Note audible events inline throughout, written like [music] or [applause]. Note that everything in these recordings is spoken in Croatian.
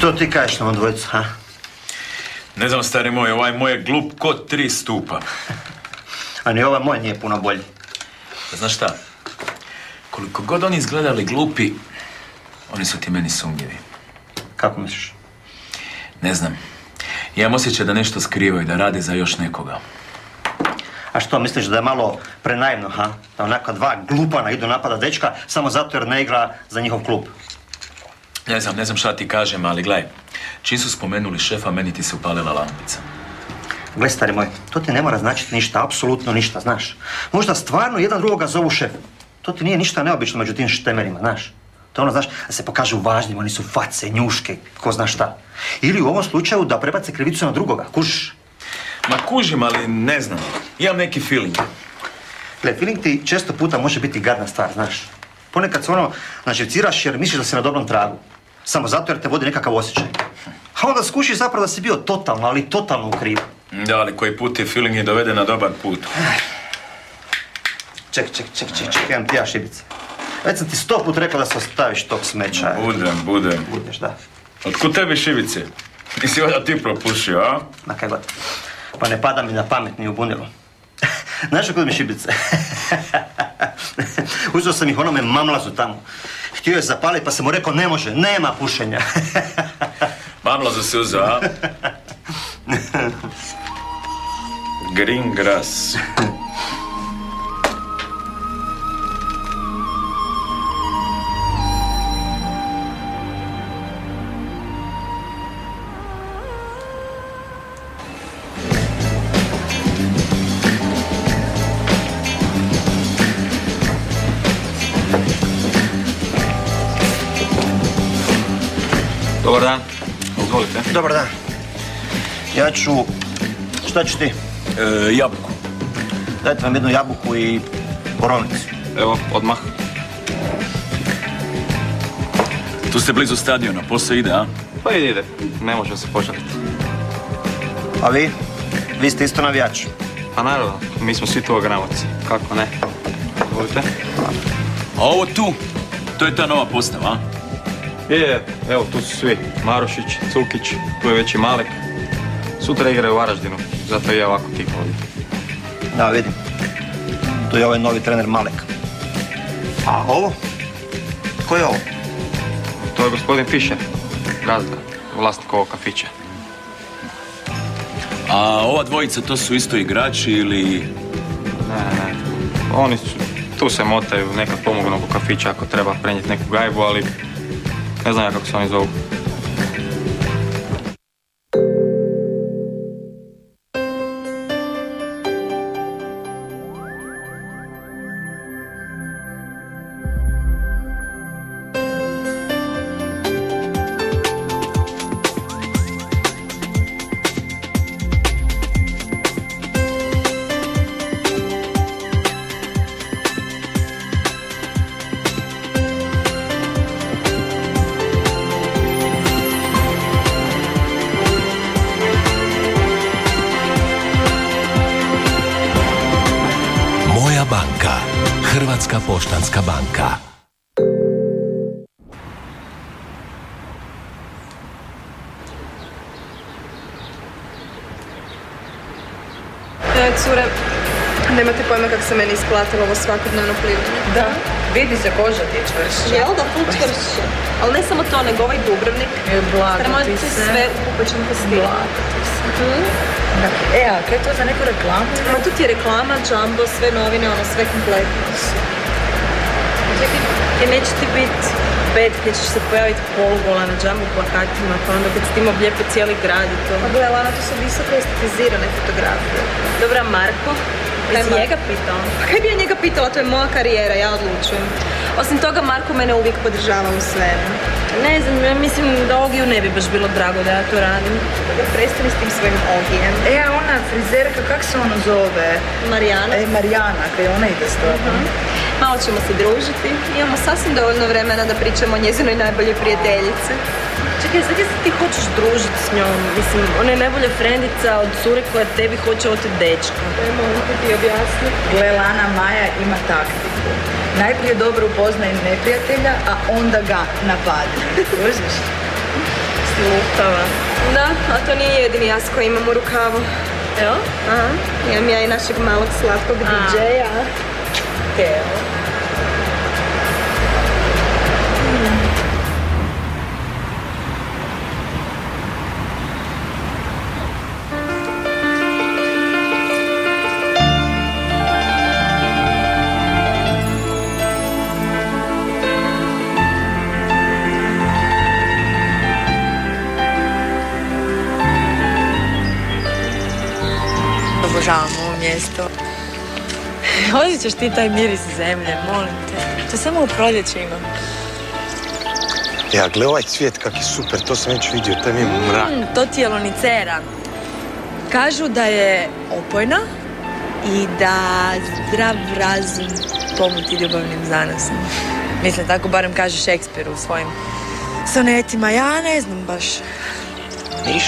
Što ti kažeš na ovom dvojicu, ha? Ne znam, stari moj, ovaj moj je glup kod tri stupa. A ni ovaj moj nije puno bolji. Znaš šta? Koliko god oni izgledali glupi, oni su ti meni sumnjivi. Kako misliš? Ne znam. Imam osjećaj da nešto skrivaju, da rade za još nekoga. A što, misliš da je malo prenaivno, ha? Da onaka dva glupana idu napada dečka samo zato jer ne igra za njihov klub. Ne znam, ne znam šta ti kažem, ali gledaj. Čim su spomenuli šefa, meni ti se upalila lampica. Gle, stari moj, to ti ne mora značiti ništa, apsolutno ništa, znaš. Možda stvarno jedan drugoga zovu šef. To ti nije ništa neobično među tim štemerima, znaš. To je ono, znaš, da se pokažu važnim, oni su face, njuške, ko zna šta. Ili u ovom slučaju da prebace krivicu na drugoga, kužiš? Ma kužim, ali ne znam. Imam neki feeling. Gle, feeling ti često puta može biti gadna stvar, znaš. Ponekad se ono naživciraš jer misliš da si na dobrom tragu. Samo zato jer te vodi nekakav osjećaj. A onda skušiš zapravo da si bio totalno, ali totalno u krivu. Da, ali koji put je feeling i dovede na dobar put. Ček, ček, ček, ček, ček, imam ti ja šibice. Već sam ti sto put rekao da se ostaviš tog smeća. Budem, budem. Budeš, da. Otkud tebi šibice? Nisi valjda ti propušio, a? Ma kaj god. Pa ne pada mi na pamet ni u bunilu. [laughs] Znaš kod mi šibice? [laughs] Uzeo sam ih onome mamlazu tamo. Htio je zapaliti pa sam mu rekao ne može, nema pušenja. Mamlazu si uzeo, a? Green grass. Dobar dan. Ja ću... Šta ću ti? E, jabuku. Dajte vam jednu jabuku i borovnicu. Evo, odmah. Tu ste blizu stadiona, posao ide, a? Pa ide, ide. Ne može se požaliti. A vi? Vi ste isto navijač. Pa naravno, mi smo svi tu ogravaci. Kako ne? Izvolite. A ovo tu, to je ta nova postava, a? Je, je, evo tu su svi. Marušić, Cukić, tu je već i Malek. Sutra igraju u Varaždinu, zato ja ovako tiho ovdje. Da, vidim. Tu je ovaj novi trener Malek. A ovo? Ko je ovo? To je gospodin Fišer, gazda, vlasnik ovog kafića. A ova dvojica, to su isto igrači ili... Ne, ne, oni su, tu se motaju, nekad pomognu oko kafića ako treba prenijeti neku gajbu, ali ne znam ja banka. Hrvatska poštanska banka. E, cure, nemate pojma kako se meni isplatilo ovo svakodnevno plivanje. Da, vidi se koža ti je čvršća. Jel da, ful čvršće. Ali ne samo to, nego ovaj Dubrovnik. E, blago ti se. sve upućen po stilu. Blago ti. Da. E, a kaj je to za neku reklamu? Ma tu ti je reklama, džambo, sve novine, ono sve kompletno. Čekaj, neće ti biti pet gdje ćeš se pojaviti polugola na džambu plakatima, pa onda kad s tim oblijepe cijeli grad i to. Ma gle, Lana, to su visoko estetizirane fotografije. Dobra, Marko, jesi njega pitao? Pa kaj bi ja njega pitala, to je moja karijera, ja odlučujem. Osim toga, Marko mene uvijek podržava u svemu. Ne znam, ja mislim da Ogiju ne bi baš bilo drago da ja to radim. Dobro, prestani s tim svojim Ogijem. E, a ona frizerka, kak se ona zove? Marijana. E, Marijana, kaj ona ide s tobom. Malo ćemo se družiti. Imamo sasvim dovoljno vremena da pričamo o njezinoj najboljoj prijateljici. Čekaj, zakaj se ti hoćeš družiti s njom? Mislim, ona je najbolja frendica od cure koja tebi hoće oteti dečka. Ajmo, on ti objasni. Gle, Lana Maja ima taktiku. Najprije dobro upoznaje neprijatelja, a onda ga napadne. Kužiš? S Lukava. Da, a to nije jedini jas koji imam u rukavu. Evo? Aha, imam ja i našeg malog slatkog DJ-a. Teo. Mjesto. Osjećaš ti taj miris zemlje, molim te. To samo u proljeće imam. Ja, gle ovaj cvijet kak je super, to sam već vidio, to mi je mrak. Mm, to ti je lonicera. Kažu da je opojna i da zdrav razum pomuti ljubavnim zanosom. Mislim, tako barem kaže Šekspir u svojim sonetima. Ja ne znam baš. Niš,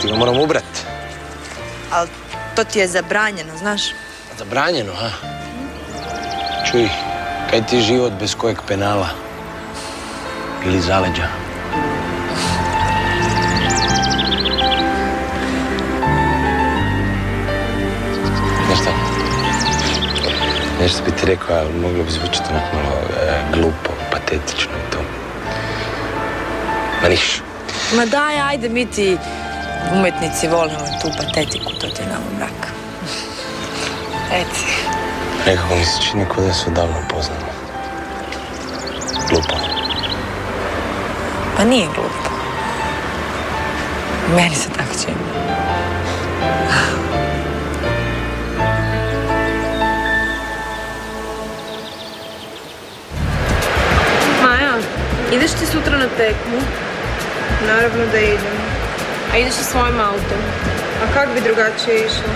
ti ga moram ubrat. Ali to ti je zabranjeno, znaš? Zabranjeno, ha? Čuj, kaj ti život bez kojeg penala? Ili zaleđa? Nešto? Nešto bi ti rekao, ali moglo bi zvučiti onak malo e, glupo, patetično i to. Ma niš. Ma daj, ajde, mi ti umjetnici volimo tu patetiku, to ti je nama mrak. Reci. Nekako mi se čini kao da se odavno poznamo. Glupo. Pa nije glupo. Meni se tako čini. Maja, ideš ti sutra na tekmu? Naravno da idem. A ideš sa svojim autom? A kak bi drugačije išla?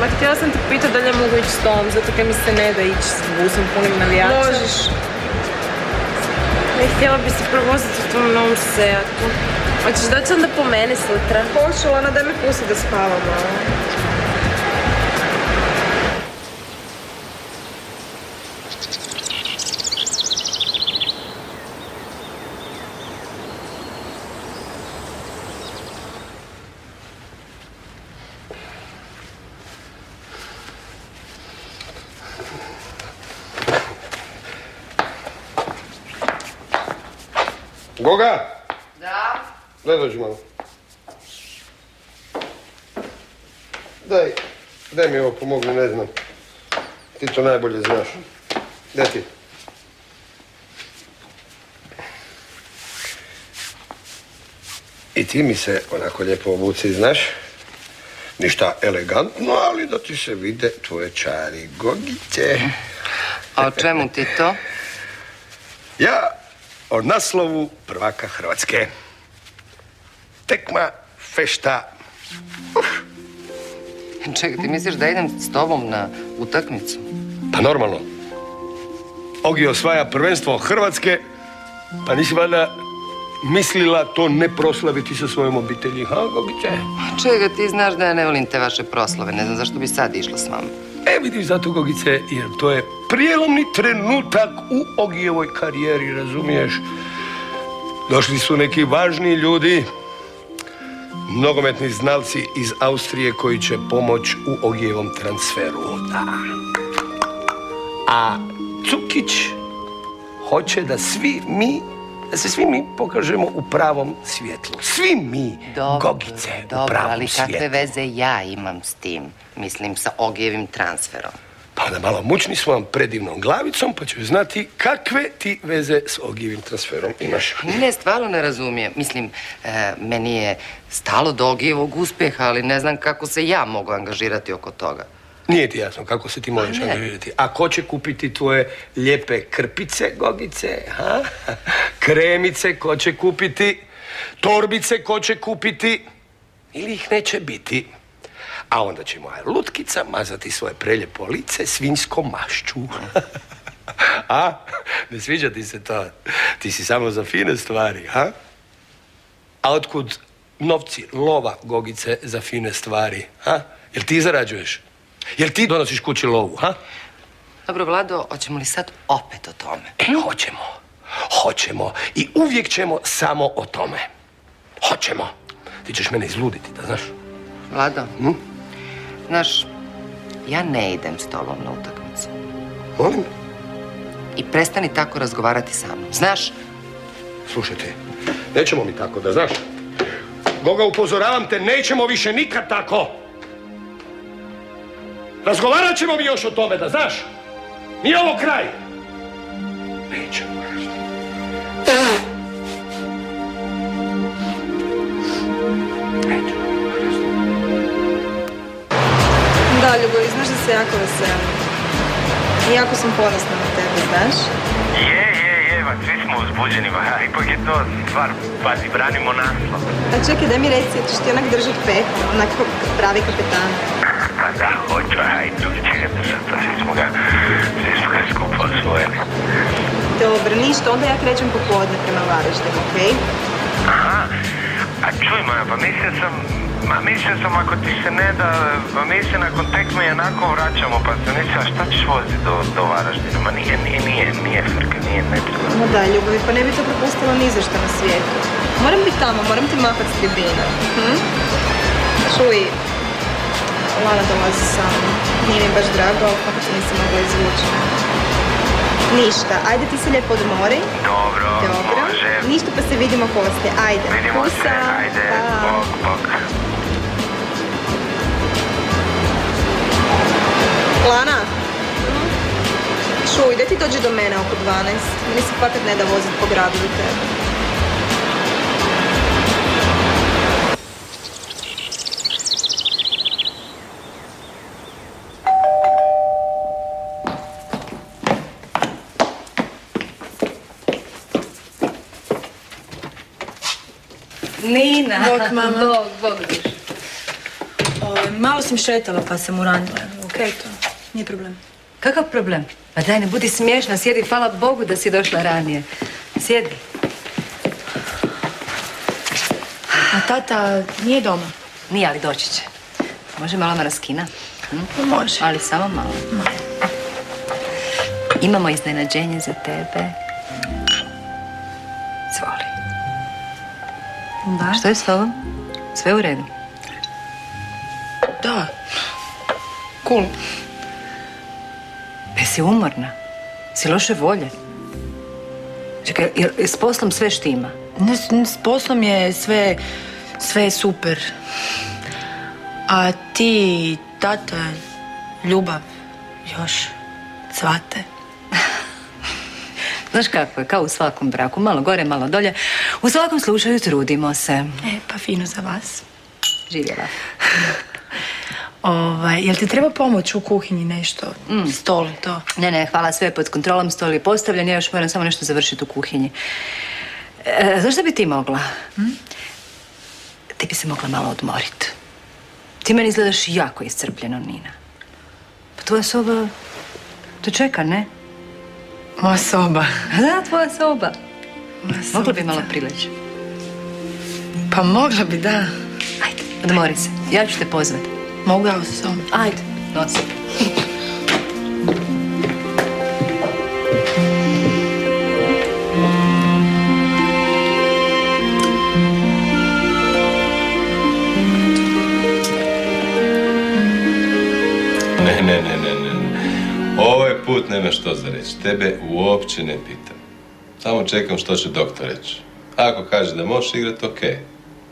Ma htjela sam te pitati da li ja mogu ići s tom, zato kaj mi se ne da ići s busom punim navijača. Možeš. Ne, htjela bi se provoziti u tom novom Seatu. Hoćeš doći onda po mene sutra? Hoću, Lana, daj me pusti da spavam malo. Goga? Da? Daj dođi malo. Daj, daj mi ovo pomogni, ne znam. Ti to najbolje znaš. Daj ti. I ti mi se onako lijepo obuci, znaš? Ništa elegantno, ali da ti se vide tvoje čari gogice. A o čemu ti to? Ja o naslovu prvaka Hrvatske. Tekma, fešta. Čekaj, ti misliš da idem s tobom na utakmicu? Pa normalno. Ogi osvaja prvenstvo Hrvatske, pa nisi valjda mislila to ne proslaviti sa svojom obitelji, ha, Gogiće? Čekaj, ti znaš da ja ne volim te vaše proslave. Ne znam zašto bi sad išla s vama. E, vidiš zato, Gogice, jer to je prijelomni trenutak u Ogijevoj karijeri, razumiješ? Došli su neki važni ljudi, nogometni znalci iz Austrije koji će pomoć u Ogijevom transferu. Da. A Cukić hoće da svi mi, da se svi mi pokažemo u pravom svjetlu. Svi mi, Dobro, Gogice, u dobro, pravom ali kakve veze ja imam s tim? Mislim, sa Ogijevim transferom. Pa onda malo mučni s svojom predivnom glavicom, pa ću znati kakve ti veze s Ogijevim transferom imaš. Ne, stvarno ne razumijem. Mislim, e, meni je stalo do Ogijevog uspjeha, ali ne znam kako se ja mogu angažirati oko toga. Nije ti jasno kako se ti možeš ne. angažirati. A ko će kupiti tvoje lijepe krpice, Gogice? Ha? Kremice ko će kupiti? Torbice ko će kupiti? Ili ih neće biti? A onda će moja lutkica mazati svoje preljepo lice svinjskom mašću. [laughs] A? Ne sviđa ti se to? Ti si samo za fine stvari, ha? A otkud novci, lova, Gogice, za fine stvari, ha? Jel ti zarađuješ? Jel ti donosiš kući lovu, ha? Dobro, Vlado, hoćemo li sad opet o tome? E, hoćemo. Hoćemo. I uvijek ćemo samo o tome. Hoćemo. Ti ćeš mene izluditi, da znaš. Vlado, znaš, ja ne idem s tobom na utakmicu. Molim? I prestani tako razgovarati sa mnom. Znaš, Slušaj ti, nećemo mi tako, da znaš. Goga, upozoravam te, nećemo više nikad tako. Razgovarat ćemo mi još o tome, da znaš. Nije ovo kraj. Nećemo. Da, Ljubavi, znaš da se jako veselim. I jako sam ponosna na tebe, znaš? Je, je, je, ma svi smo uzbuđeni, ma ipak je to stvar, pazi, branimo naslov. A čekaj, daj mi reci, ćeš ti onak držat peh, onak pravi kapetan. Pa da, hoću, aj, drugi će ga držat, pa svi smo ga, svi smo ga skupo osvojili. Dobro, ništa, onda ja krećem popodne prema Varaždinu, okej? Aha, a čuj, ma, pa mislio sam, ma mislio sam ako ti se ne da, pa mi se nakon tekme i onako vraćamo, pa sam mislio, a šta ćeš voziti do, do Varaždina? Ma nije, nije, nije, nije frka, nije, ne treba. No da, Ljubavi, pa ne bi to propustila ni za što na svijetu. Moram biti tamo, moram ti mahat s tribina. Hm? Čuj, Lana dolazi sa mnom. Nije mi baš drago, kako se nisam mogla izvući. Ništa, ajde ti se lijepo odmori. Dobro, Dobro. može. Ništa pa se vidimo poslije. Ajde. Vidimo se, Pusa. ajde, Pa. bok, bok. Lana? Čuj, da ti dođe do mene oko 12. Meni se fakat ne da voziti po gradu do tebe. Nina. Bok, mama. Bog, bog. Ovaj, malo sam šetala pa sam uranila. Okej, to. Nije problem. Kakav problem? Pa daj, ne budi smiješna, sjedi, hvala Bogu da si došla ranije. Sjedi. A tata nije doma? Nije, ali doći će. Može malo maraskina? Hm? Može. Ali samo malo. Imamo iznenađenje za tebe. Zvoli. Da? Što je s tobom? Sve u redu? Da. Cool. Jesi umorna? Si loše volje? Čekaj, jel s poslom sve štima? Ne, s- poslom je sve, sve je super. A ti, tata, ljubav, još, cvate. [laughs] Znaš kako je, kao u svakom braku, malo gore, malo dolje. U svakom slučaju trudimo se. E, pa fino za vas. Živjela. [laughs] Ovaj, jel ti treba pomoć u kuhinji nešto? Stol i to? Ne, ne, hvala, sve je pod kontrolom, stol je postavljen, ja još moram samo nešto završiti u kuhinji. E, znaš da bi ti mogla? Ti bi se mogla malo odmoriti. Ti meni izgledaš jako iscrpljeno, Nina. Pa tvoja soba to čeka, ne? Moja soba. Da, tvoja soba. Moja Mogla bi malo prileći. Pa mogla bi, da. Ajde, odmori se. Ja ću te pozvati. Mogu ja sa sobom? Ajde, nosi. Ne, ne, ne, ne, ne. Ovaj put nema što za reći. Tebe uopće ne pitam. Samo čekam što će doktor reći. Ako kaže da možeš igrati, ok.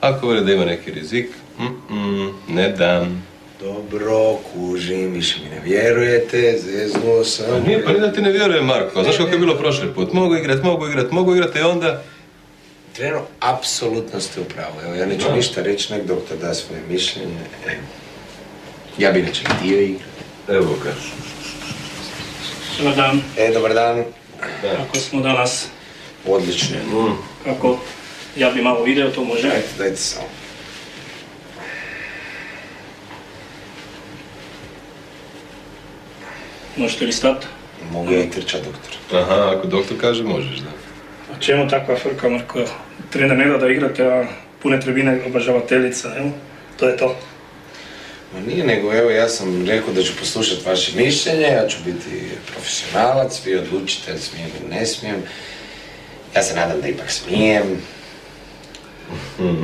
Ako veli da ima neki rizik, mm, ne dam. Dobro, kužim, više mi ne vjerujete, zeznuo sam. Pa nije, pa nije da ti ne vjerujem, Marko. Znaš kako je bilo prošli put? Mogu igrat, mogu igrat, mogu igrat i onda... Treno, apsolutno ste u pravu. Evo, ja neću ništa reći, nek doktor da svoje mišljenje. Evo. Ja bi inače htio igrati. Evo ga. Dobar dan. E, dobar dan. Kako smo danas? Odlično. Kako? Ja bi malo video, to može? Dajte, dajte samo. Možete li stati? Mogu ja i trčat, doktor. Aha, ako doktor kaže, možeš, da. A čemu takva frka, Marko? Trener ne da igrate, a pune tribine obožavateljica, evo? To je to. Ma nije, nego evo ja sam rekao da ću poslušati vaše mišljenje, ja ću biti profesionalac, vi odlučite smijem ili ne smijem. Ja se nadam da ipak smijem. [laughs]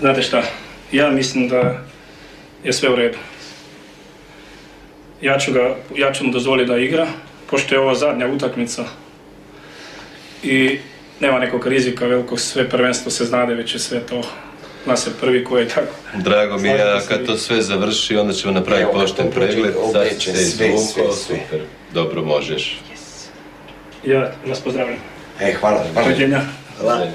Znate šta, ja mislim da je sve u redu. Ja ću, ga, ja ću mu dozvoliti da igra, pošto je ovo zadnja utakmica i nema nekog rizika velikog, sve prvenstvo se znade, već je sve to zna se prvi koji je tako. Drago mi je, a kad to sve završi, onda ćemo napraviti Evo, pošten pregled. Sad se sve, sve, izvukao, sve. super. Dobro, možeš. Ja vas pozdravljam. E, hvala. hvala. Hvala.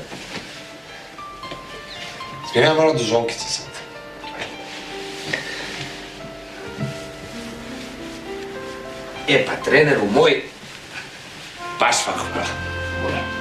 Smijem ja malo do žonkice sad? E pa treneru moj, baš vam hvala.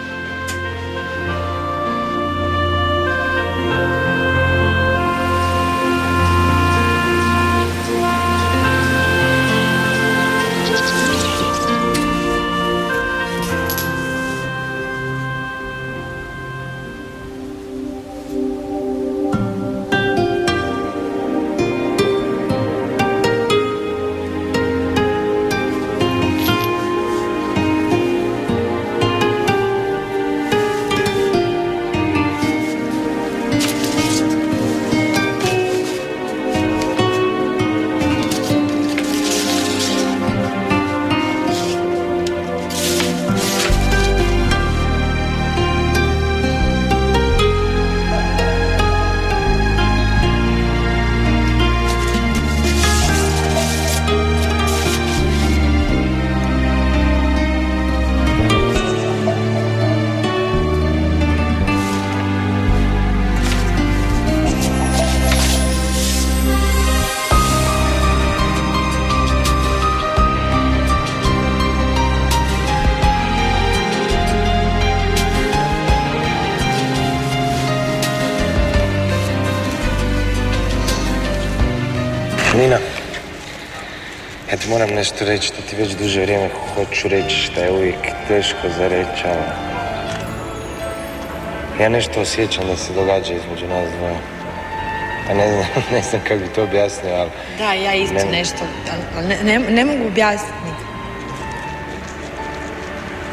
Nina, ja ti moram nešto reći, to ti već duže vrijeme hoću reći, šta je uvijek teško za reći, ali... Ja nešto osjećam da se događa između nas dvoje. Pa ne znam, [laughs] ne znam kako bi to objasnio, ali... Da, ja isto Ne- nešto, ali- ne, ne, ne mogu objasniti.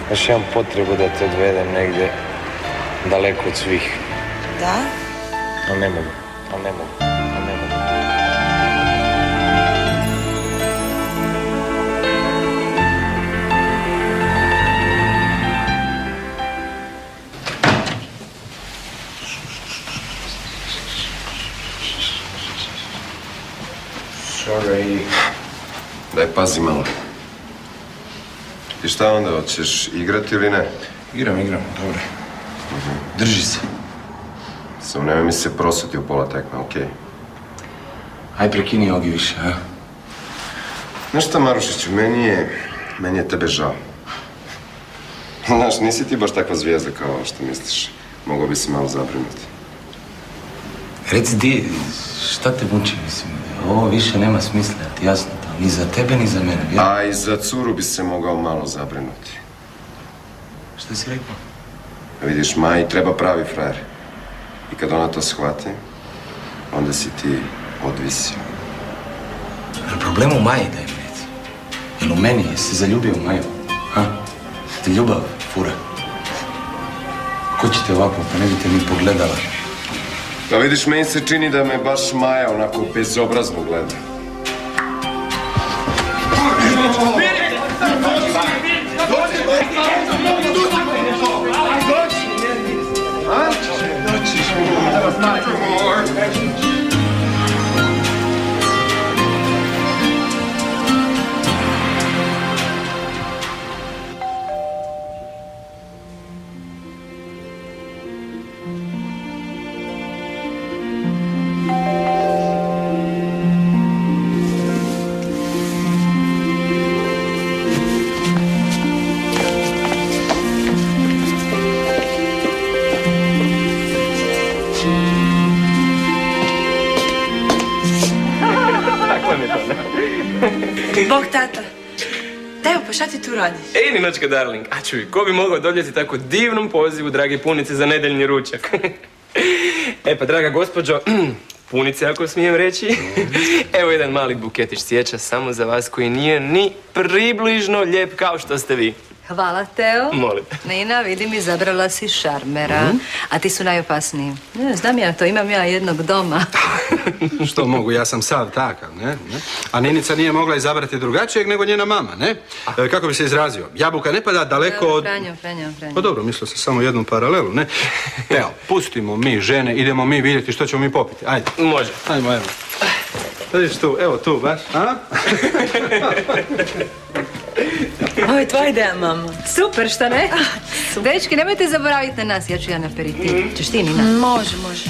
Baš imam potrebu da te odvedem negdje daleko od svih. Da? Ali ne mogu, ali ne mogu, Sorry. Daj, pazi malo. I šta onda, hoćeš igrati ili ne? Igram, igram, dobro. Drži se. Samo nemoj mi se prosuti u pola tekme, okej? Aj prekini Ogi više, a? Znaš šta, Marušiću, meni je, meni je tebe žao. Znaš, nisi ti baš takva zvijezda kao što misliš. Mogao bi se malo zabrinuti. Reci di, šta te muči, mislim? Ovo više nema smisla, ti jasno to? Ni za tebe, ni za mene, vjeruj. A i za curu bi se mogao malo zabrinuti. Šta si rekao? Vidiš, Maji treba pravi frajer. I kad ona to shvati, onda si ti odvisio. Jel problem u Maji, daj mi reci? Jel u meni, jesi se zaljubio u Maju? Ha? Ti ljubav, fura? Ko će te ovako, pa ne bi te ni pogledala? Da vidiš, meni se čini da me baš Maja onako bezobrazno gleda. [laughs] Bog tata. Evo, pa šta ti tu radiš? Ej, Ninočka, darling, a čuj, ko bi mogao doljeti tako divnom pozivu, dragi punice, za nedeljni ručak? [laughs] e pa, draga gospođo, [clears throat] punice, ako smijem reći, [laughs] evo jedan mali buketić cvijeća samo za vas koji nije ni približno lijep kao što ste vi. Hvala, Teo. Molim. Nina, vidim, izabrala si šarmera. Mhm. A ti su najopasniji. Ne, znam ja to, imam ja jednog doma. [laughs] Što mogu, ja sam sav takav, ne? ne? A Ninica nije mogla izabrati drugačijeg nego njena mama, ne? E, kako bi se izrazio? Jabuka ne pada daleko od... Franjo, Franjo, Franjo. Pa dobro, mislio sam samo jednu paralelu, ne? Evo, pustimo mi žene, idemo mi vidjeti što ćemo mi popiti. Ajde. Može. Ajmo, evo. Vidiš tu, evo tu, baš, a? [laughs] [laughs] Ovo je tvoja ideja, mama. Super, šta ne? Dečki, nemojte zaboraviti na nas, ja ću ja na aperitiv. Češ ti, Nina? Može, može.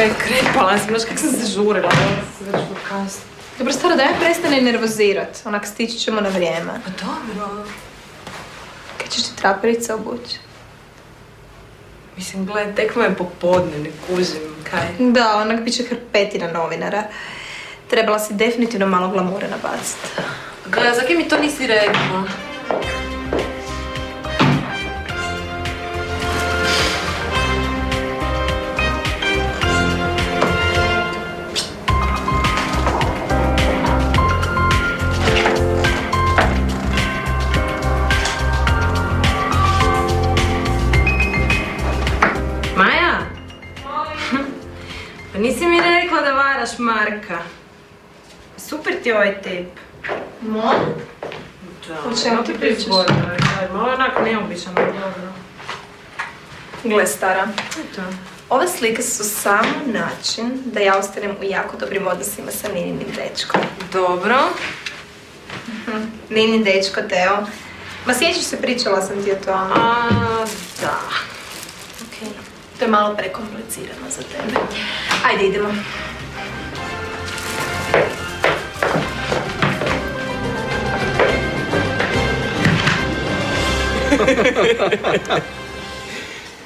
Joj, krepala sam, znaš kak sam se žurila. Dobro, stara, daj prestani nervozirat. Onak stići ćemo na vrijeme. Pa dobro. Kad ćeš ti traperice obući? Mislim, gledaj, tek mu je popodne, ne kužim, kaj. Da, onak bit će hrpetina novinara. Trebala si definitivno malo glamure nabaciti. Gle, za mi to nisi rekla? Varaš Marka. Super ti je ovaj tip. Molim? Da, O čemu ti pričaš? Malo je onak neobičan, ali dobro. Gle, stara. Eto. Ove slike su samo način da ja ostanem u jako dobrim odnosima sa Nininim dečkom. Dobro. Ninin dečko, Teo. Ma sjećaš se, pričala sam ti o tome. A, da. Ok, to je malo prekomplicirano za tebe. Ajde, idemo.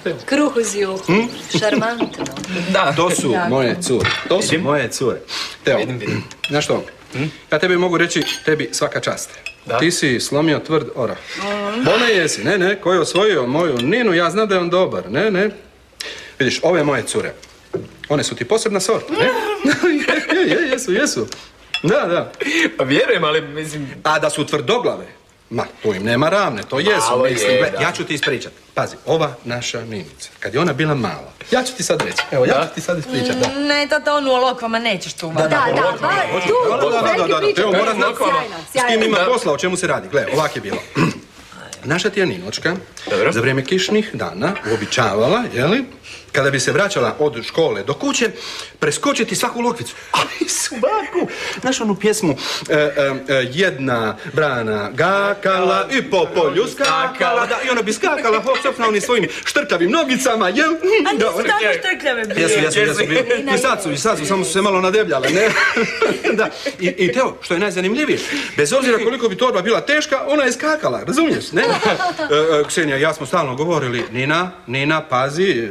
[laughs] Kruh uz juhu. Hm? Šarmantno. Da, to su moje cure. To su moje cure. Teo, znaš što? Ja tebi mogu reći, tebi svaka čast. Ti si slomio tvrd orah. Bome jesi, ne, ne, ko je osvojio moju Ninu, ja znam da je on dobar, ne, ne. Vidiš, ove moje cure, one su ti posebna sorta, ne? [laughs] je, je, jesu, jesu. Da, da. Pa vjerujem, ali mislim... A da su tvrdoglave, ma, tu im nema ravne, to jesu. Malo mislim, je, da. ja ću ti ispričat. Pazi, ova naša Ninica, kad je ona bila mala, ja ću ti sad reći, evo, ja ću ti sad ispričat, da. Ne, tata, onu o lokvama nećeš tu. Da, da, da, ba- tu, Da, da, tu, da, da, veliki da, da, priča. Teo mora Sjajna, znati sjajna, S kim ima posla, o čemu se radi? Gle, ovak je bilo. [clears throat] Naša ti je Ninočka za vrijeme kišnih dana uobičavala, jeli, kada bi se vraćala od škole do kuće, preskočiti svaku lokvicu. [laughs] Ali subaku! Znaš onu pjesmu e, e, e, jedna brana gakala i po polju skakala, da, i ona bi skakala hop, hop, na onim svojim štrkavim nogicama, jel? A Da, nisu tako štrkljave bile. Jesu, jesu, jesu. I sad su, i sad su, samo su se malo nadebljale, ne? [laughs] da. I, I Teo, što je najzanimljivije, bez obzira koliko bi torba bila teška, ona je skakala, razumiješ, ne? [laughs] E, e, Ksenija ja smo stalno govorili, Nina, Nina, pazi, e,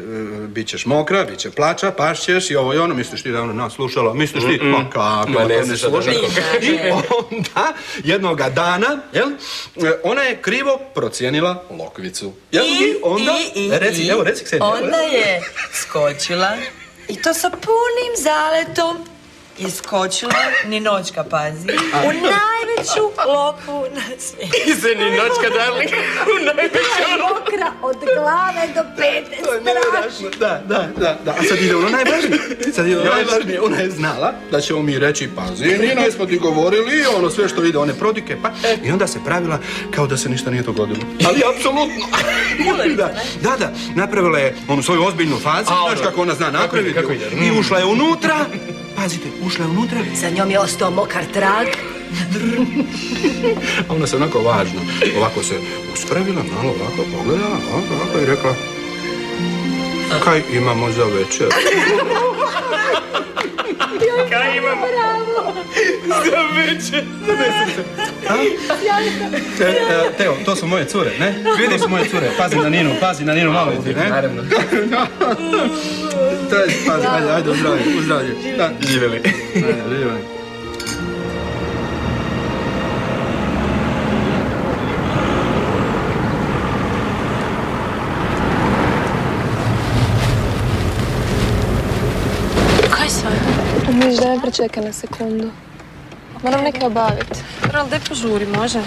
bit ćeš mokra, bit će plača, pašćeš i ovo i ono, misliš ti da je ona nas slušala, misliš ti, ma kako, Ma ne sluša nikoga. I onda, jednoga dana, jel, e, ona je krivo procijenila lokvicu. Jel? I, onda, i, i, reci, i, evo, reci Ksenija. Onda evo. je skočila i to sa punim zaletom je skočila, ni noćka pazi, u najveću lopu na svijetu. I se ni noćka, darling, [laughs] u najveću Mokra od glave do pete, strašno. Da, da, da, da. A sad ide ono najvažnije. Sad ide ono najvažnije. Ona je znala da ćemo mi reći, pazi, Nina, smo ti govorili, ono sve što ide, one prodike, pa... I onda se pravila kao da se ništa nije dogodilo. Ali [laughs] apsolutno. [laughs] da, da, da, napravila je onu svoju ozbiljnu fazu, znaš ono, kako ona zna napraviti. ide? I ušla je unutra, pazite, ušla je unutra, Za njom je ostao mokar trag. [laughs] a ona se onako važno, ovako se uspravila, malo ovako pogledala, ovako, ovako i rekla, kaj imamo za večer? [laughs] Kaj imam? Za večer. E, Teo, to su moje cure, ne? Vidiš su moje cure, pazi na Ninu, pazi na Ninu, malo ti, ne? Naravno. To je, pazi, ajde, ajde. Da. Živjeli. Živjeli. Niš, daj me pričekaj na sekundu. Moram neke obaviti. Dobro, ali daj požuri, može?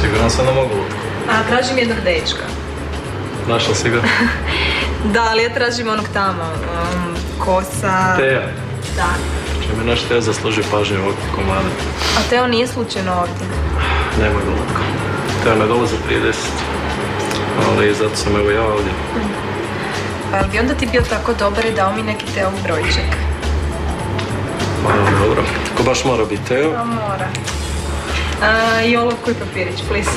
Siguran sam da mogu. A tražim jednog dečka. Našla si ga? [laughs] Da, ali ja tražim onog tamo. Um, kosa... Teja. Da. Če me naš Teja zasluži pažnje ovog komada. A Teo nije slučajno ovdje. Nemoj glupo. Teja ne dolazi prije deset. Ali zato sam evo ja ovdje. Pa jel bi onda ti bio tako dobar i dao mi neki Teo brojček? Ma dobro. Ko baš mora biti Teo? A mora. A, I olovku i papirić, please.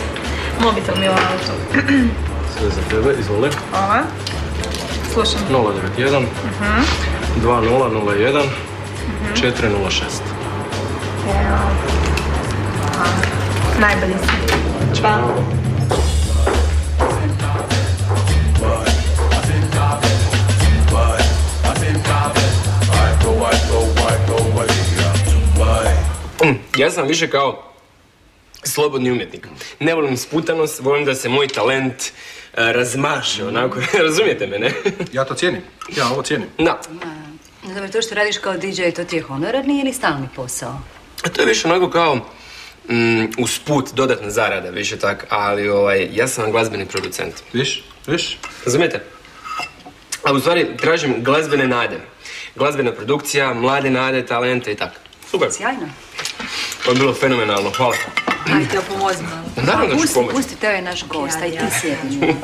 Mobitel mi je u [clears throat] autu. Sve za tebe, izvoli. Ova. Slušam. 091 Mhm. 2001 406. Evo. A, Najbolji si. Čva. Mm, Ja sam više kao slobodni umjetnik. Ne volim sputanost, volim da se moj talent razmaše, onako, [laughs] razumijete me, ne? [laughs] Ja to cijenim. Ja ovo cijenim. Da. Dobro, to što radiš kao DJ, to ti je honorarni ili stalni posao? A to je više onako kao mm, usput, dodatna zarada, više tak, ali ovaj, ja sam glazbeni producent. Viš, viš? Razumijete? A u stvari tražim glazbene nade. Glazbena produkcija, mlade nade, talente i tako. Super. Sjajno. To je bilo fenomenalno, hvala. Ajde, pomozi malo. Naravno ću pomoći. pusti, Teo je naš gost, aj ti sjedi.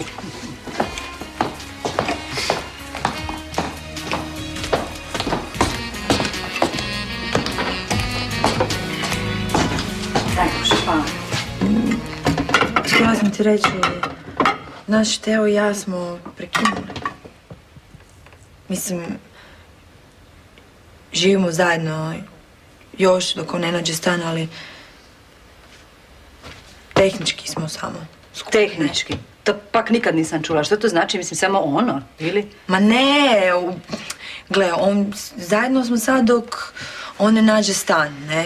Htjela sam ti reći, naš Teo i ja smo prekinuli. Mislim, živimo zajedno još dok on ne nađe stan, ali tehnički smo samo. Tehnički. To pak nikad nisam čula. Što to znači? Mislim, samo ono, ili? Ma ne, gle, on, zajedno smo sad dok on ne nađe stan, ne?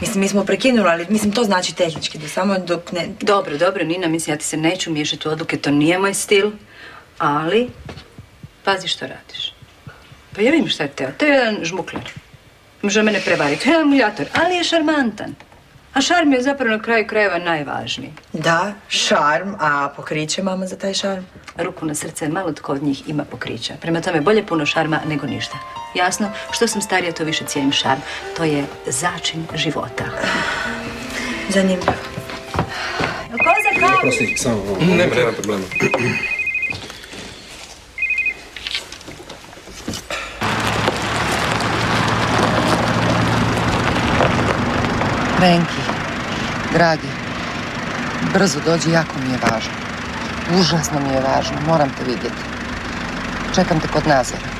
Mislim, mi smo prekinuli, ali mislim, to znači tehnički, da samo dok ne... Dobro, dobro, Nina, mislim, ja ti se neću miješati u odluke, to nije moj stil, ali pazi što radiš. Pa ja vidim šta je Teo, to je jedan žmukler. Može mene prevariti, to je jedan muljator, ali je šarmantan. A šarm je zapravo na kraju krajeva najvažniji. Da, šarm, a pokriće mama za taj šarm? Ruku na srce, malo tko od njih ima pokrića. Prema tome, bolje puno šarma nego ništa. Jasno, što sam starija, to više cijenim šarm. To je začin života. Zanimljivo. Ko za kavu? Prosti, samo nema problema. Benki, dragi, brzo dođi, jako mi je važno. Užasno mi je važno, moram te vidjeti. Čekam te kod Nazora.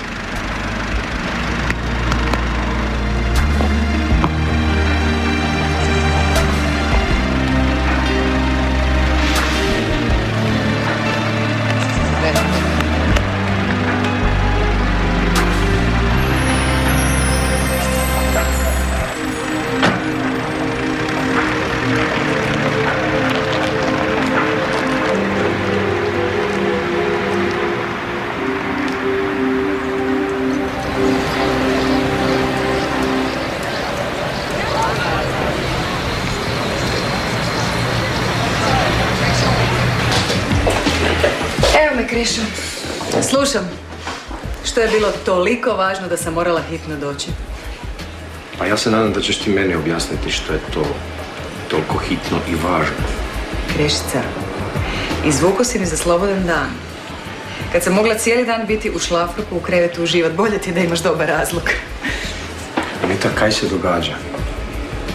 Me, Krišo. Slušam. Što je bilo toliko važno da sam morala hitno doći? Pa ja se nadam da ćeš ti meni objasniti što je to toliko hitno i važno. Krišica, izvuko si mi za slobodan dan. Kad sam mogla cijeli dan biti u šlafruku u krevetu uživat, bolje ti je da imaš dobar razlog. Anita, kaj se događa?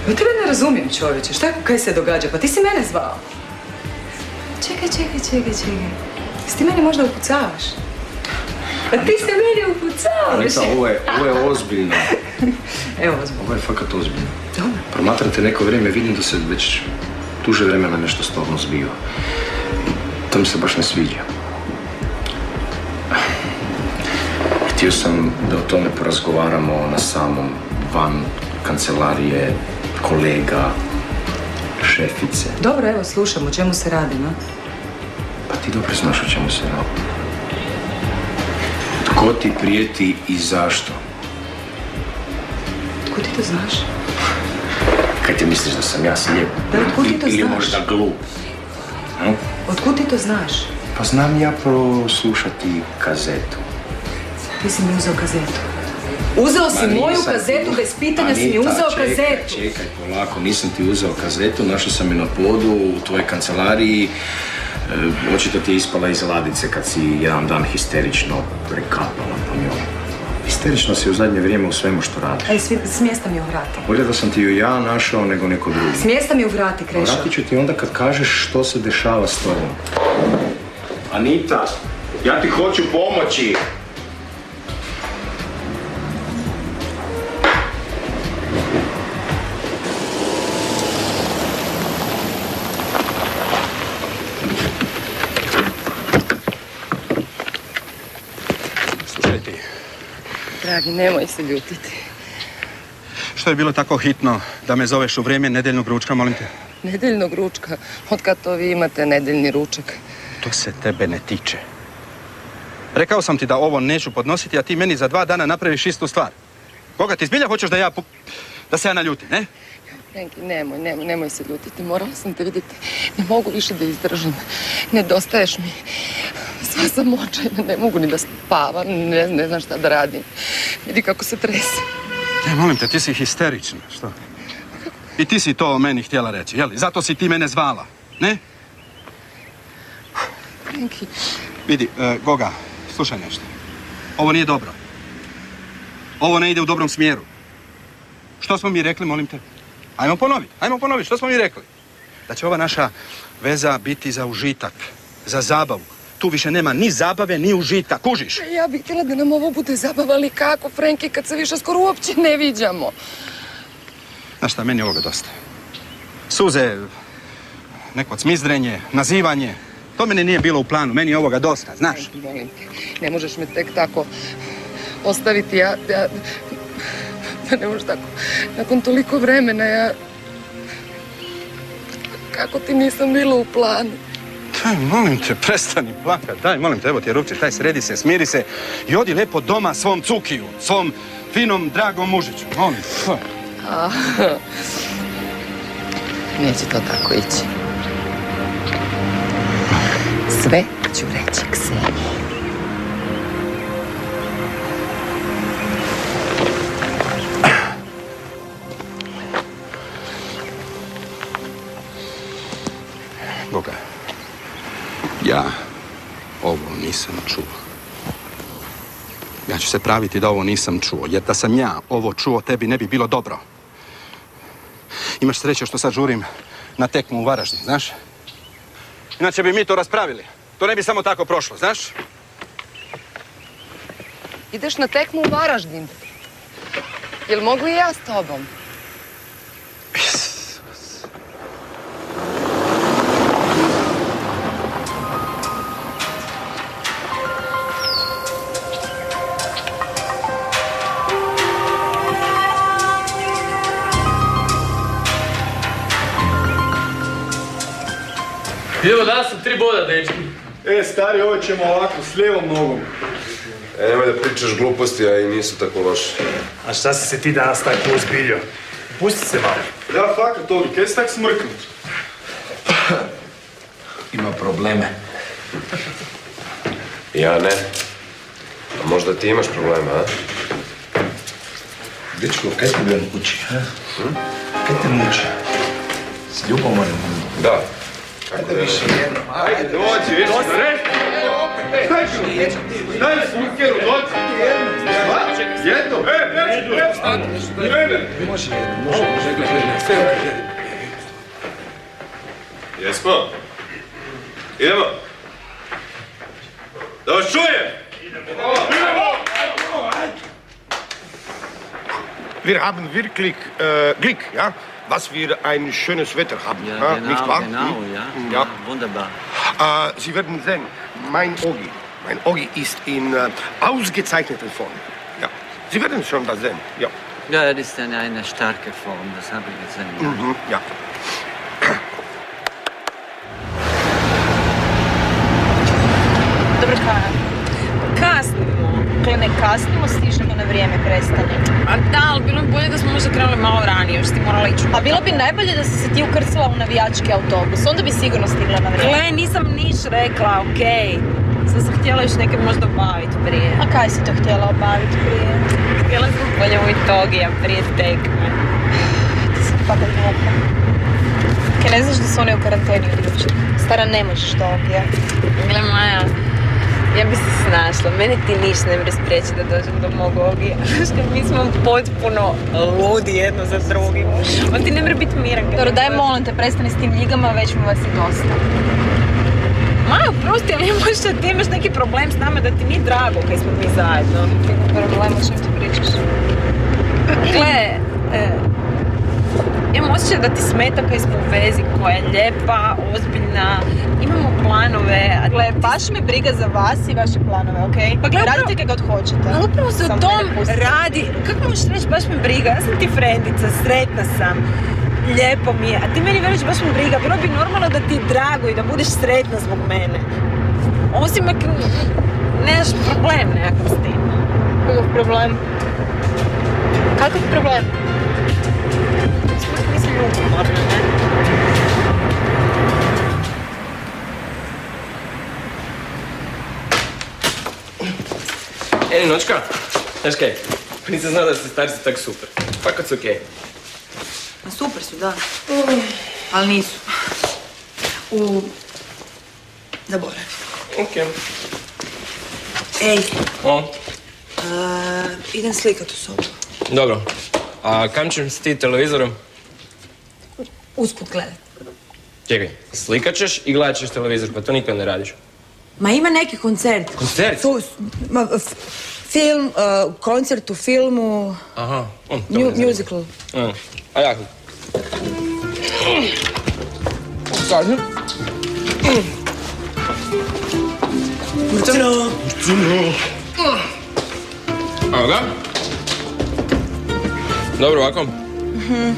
Ja tebe ne razumijem, čovječe. Šta kaj se događa? Pa ti si mene zvao. Čekaj, čekaj, čekaj, čekaj. Jesi ti mene možda upucavaš? Pa ti se mene upucavaš. Anita, ovo je, ovo je ozbiljno. [laughs] Evo, ozbiljno. Ovo je fakat ozbiljno. Promatram te neko vrijeme, vidim da se već duže vremena nešto s tobom zbiva. I to mi se baš ne sviđa. Htio sam da o tome porazgovaramo na samom van kancelarije, kolega, šefice. Dobro, evo, slušam, o čemu se radi, no? Pa ti dobro znaš o čemu se radi. Tko ti prijeti i zašto? Tko ti to znaš? Kaj ti misliš da sam ja slijep? Da, otkud ti to Ili znaš? možda glup? Hm? Otkud ti to znaš? Pa znam ja proslušati kazetu. Ti si mi uzeo kazetu. Uzeo si Ma moju nisam kazetu, bez pitanja si mi uzeo čekaj, kazetu. Čekaj, polako, nisam ti uzeo kazetu, našao sam je na podu u tvojoj kancelariji. E, očito ti je ispala iz ladice kad si jedan dan histerično prekapala po njoj. Histerično si u zadnje vrijeme u svemu što radiš. Ej, smjesta mi u vrati. Bolje da sam ti ju ja našao nego neko drugi. Smjesta mi u vrati, Krešo. Vratit ću ti onda kad kažeš što se dešava s tobom. Anita, ja ti hoću pomoći. Dragi, nemoj se ljutiti. što je bilo tako hitno da me zoveš u vrijeme nedeljnog ručka, molim te? Nedeljnog ručka. Od kad to vi imate nedeljni ručak? To se tebe ne tiče. Rekao sam ti da ovo neću podnositi, a ti meni za dva dana napraviš istu stvar. Koga ti zbilja hoćeš da ja... pu- da se ja naljutim, ne? Frenki, nemoj, nemoj, nemoj se ljutiti. Morala sam te vidjeti. Ne mogu više da izdržim. Nedostaješ mi. Sva sam očajna, ne mogu ni da spavam, ne, ne znam šta da radim. Vidi kako se trese. Ne, molim te, ti si histerična, što? I ti si to meni htjela reći, jeli? Zato si ti mene zvala, ne? Frenki, Vidi, e, Goga, slušaj nešto. Ovo nije dobro. Ovo ne ide u dobrom smjeru. Što smo mi rekli, molim te? Ajmo ponoviti, ajmo ponoviti, što smo mi rekli? Da će ova naša veza biti za užitak, za zabavu. Tu više nema ni zabave, ni užitka, kužiš? ja bih htjela da nam ovo bude zabava, ali kako, Frenki, kad se više skoro uopće ne viđamo. Znaš šta, meni ovoga dosta. Suze, neko cmizdrenje, nazivanje, to meni nije bilo u planu, meni je ovoga dosta, znaš. Frenki, molim te, ne možeš me tek tako ostaviti, ja, ja, pa ne možeš tako, nakon toliko vremena, ja, kako ti nisam bila u planu. Daj, molim te, prestani plakat. Daj, molim te, evo ti je rupčić, daj, sredi se, smiri se i odi lepo doma svom cukiju, svom finom, dragom mužiću. Molim. te. [laughs] Neće to tako ići. Sve ću reći Kseniji. Se praviti da ovo nisam čuo, jer da sam ja ovo čuo, tebi ne bi bilo dobro. Imaš sreće što sad žurim na tekmu u Varaždin, znaš? Inače bi mi to raspravili. To ne bi samo tako prošlo, znaš? Ideš na tekmu u Varaždin. Jel mogu i ja s tobom? Idemo danas sa tri boda, dečki. E, stari, ovo ćemo ovako, s lijevom nogom. E, nemoj da pričaš gluposti, a i nisu tako loše. A šta si se ti danas tako uzbiljio? Pusti se malo. Ja, fakat, Togi, kaj si tak smrknut? [clears throat] Ima probleme. Ja ne. A možda ti imaš problema, a? Dečko, kaj ti bio kući, ha? Kaj te muči? S ljubomorom? Da. Ajde više jedno, ajde, dođi, više, rešti. Staj ću, staj smukeru, dođi. Jedno, e, dečko, e, Mene. Može jedno, može, može, gledaj, sve okej. Jesmo? Idemo. Da vas čujem! Wir haben wirklich äh, Glück, ja, was wir ein schönes Wetter haben, Ja, ja, genau, nicht wahr? genau, Hm? ja. ja. Wunderbar. Äh, Sie werden sehen, mein Ogi, Ein Oggi ist in äh, ausgezeichneter Form. Ja. Sie werden schon was sehen. Ja. Ja, das ist eine, eine starke Form, das habe ich gesehen. ja. Mhm. Ja. Kasnimo. Dakle, ne kasnimo, stižemo na vrijeme, prestanemo. A da, ali bilo bi bolje da smo možda krenuli malo ranije, još ti morala ići. A bilo bi najbolje da si se ti ukrcala u navijački autobus, onda bi sigurno stigla na vrijeme. Gle, nisam niš rekla, okej. Sad sam htjela još neke možda obaviti prije. A kaj si to htjela obaviti prije? Htjela sam poljevu togija prije tekme. Ti si fakat glupa. Kaj ne znaš da su oni u karanteni od jučer? Stara, ne možeš togija. Gle, Maja, ja bi se snašla. Mene ti ništa ne može spriječiti da dođem do mog ogija. [laughs] Znaš mi smo potpuno ludi jedno za drugim. On ti ne mora biti miran. Dobro, daj molim te, prestani s tim ljigama, već mu vas je dosta. Majo, prosti, ali možda ti imaš neki problem s nama da ti nije drago kaj smo mi zajedno. Kako problem, o čem ti pričaš? Gle, e, imam osjećaj da ti smeta kaj smo u vezi koja je lijepa, ozbiljna, imamo planove. Gle, baš me briga za vas i vaše planove, okej? Pa gle, radite kaj god hoćete. Ali upravo se o tom radi. Kako možeš reći baš me briga? Ja sam ti frendica, sretna sam. Lijepo mi je. A ti meni veliš baš me briga. Bilo bi normalno da ti je drago i da budeš sretna zbog mene. Osim ako nemaš problem nekakav s tim. Kakav problem? Kakav problem? Ne? Ej, nočka, znaš kaj, nisam znao da ste starci tak super. Fakat su okej. Ma super su, da. Ali nisu. U... Zaboravi. Okej. Ej, O, a, idem slikat u sobu. dobro. A kam ćeš s ti televizorom? Usput gledat. Čekaj, slikat ćeš i gledat ćeš televizor, pa to nikad ne radiš. Ma ima neki koncert. Koncert? Tu, ma, f- film, uh, koncert u filmu, Aha, to me zanima. musical. Mm. A ja? Kaži? Mrcino. Evo ga. Dobro, ovako. Mhm.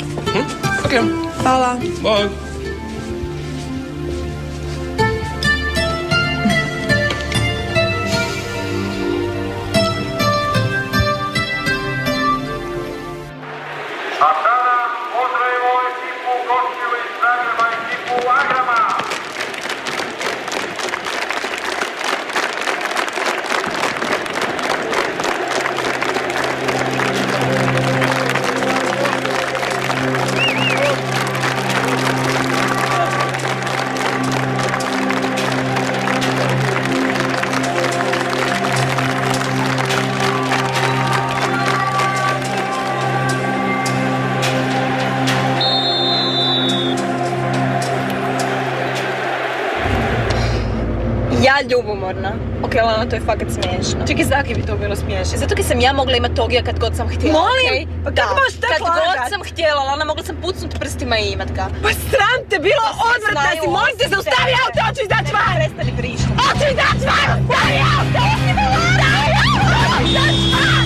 Okej. Hvala. Bog. A ono to je fakat smiješno. Čekaj, zaki bi to bilo smiješno. Zato kad sam ja mogla imati togija kad god sam htjela. Molim? Okay? Pa da, kad god sam htjela, Lana, mogla sam pucnut prstima i imat ga. Pa sram te, bilo pa odvratna si, molim te, zaustavi auto, hoću izaći van! Prestani vrištati. Hoću izaći van, Stavi auto! Hoću izaći van!